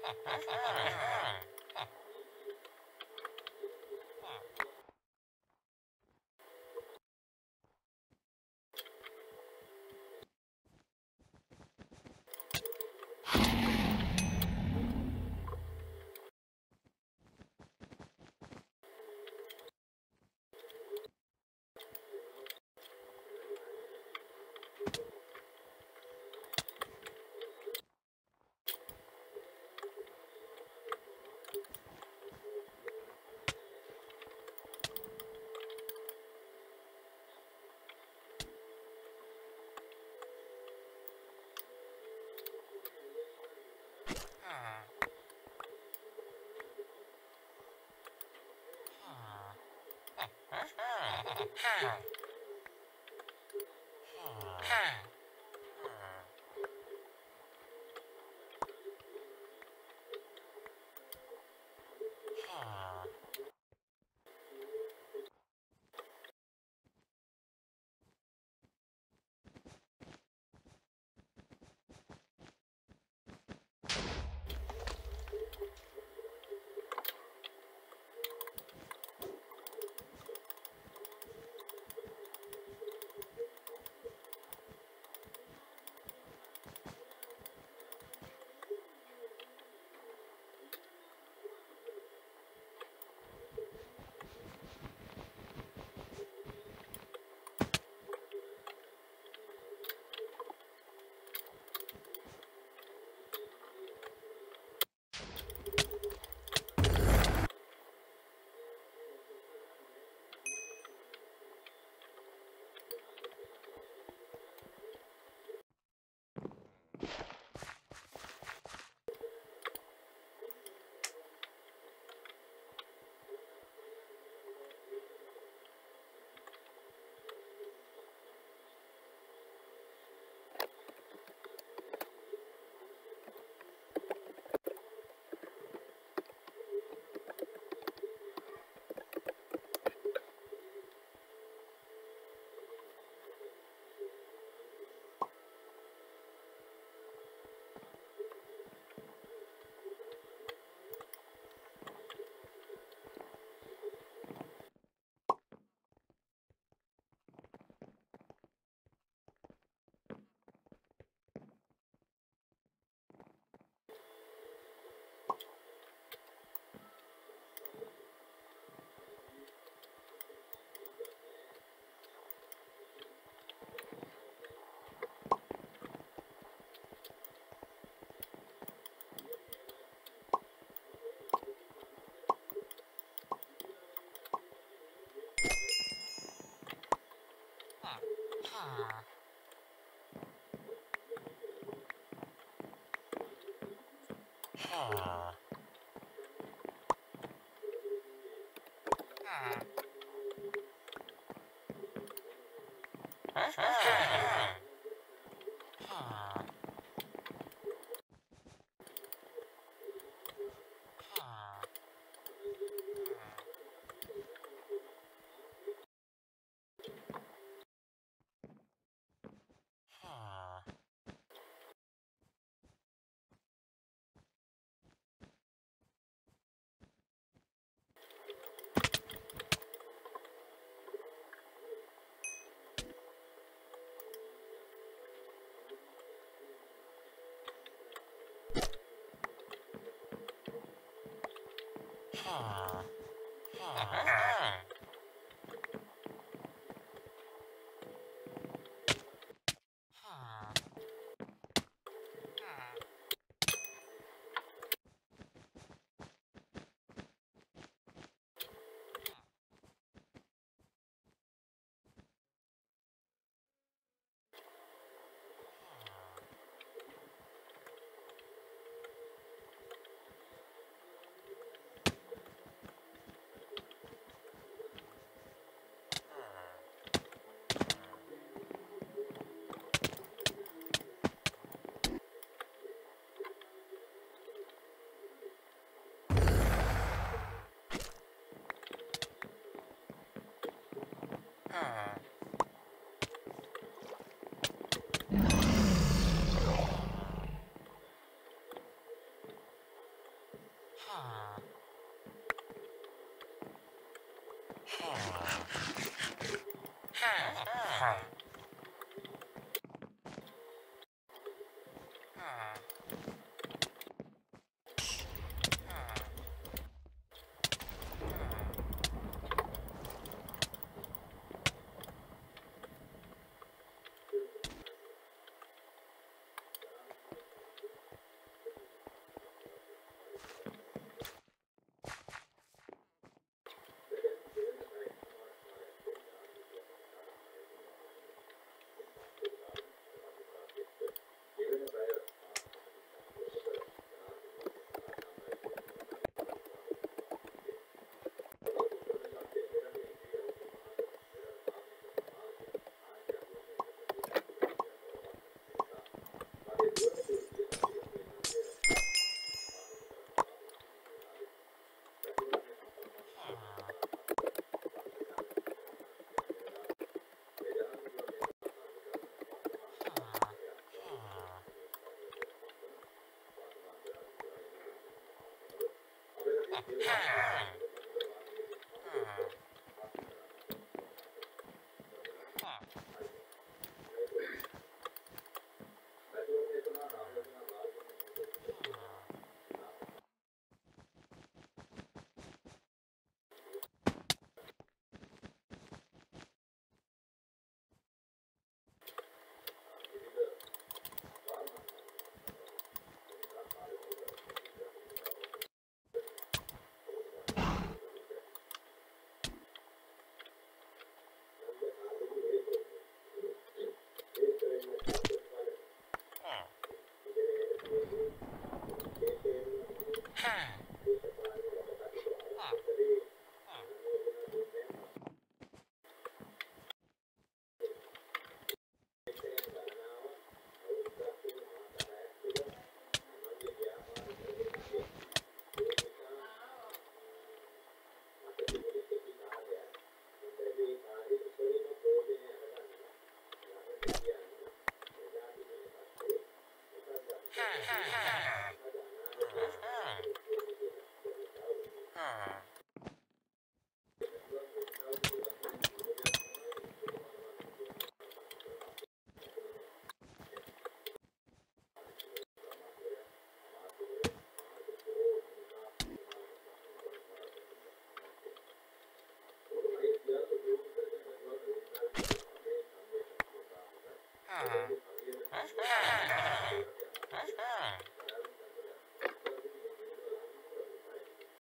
Ha ha ha ha! Hmm. Hmm. Huh? Ah. Ah. Huh. Ah.